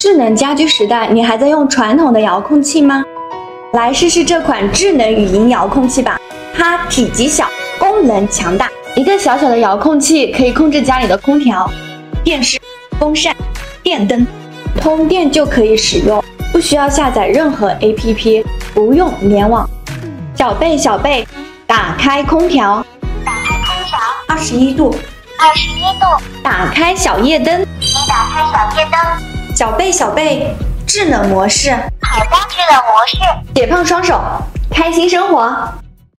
智能家居时代，你还在用传统的遥控器吗？来试试这款智能语音遥控器吧，它体积小，功能强大。一个小小的遥控器可以控制家里的空调、电视、风扇、电灯，通电就可以使用，不需要下载任何 APP，不用联网。小贝小贝，打开空调，打开空调，二十一度，二十一度，打开小夜灯，你打开小小贝小贝，智能模式，海光智能模式，解放双手，开心生活。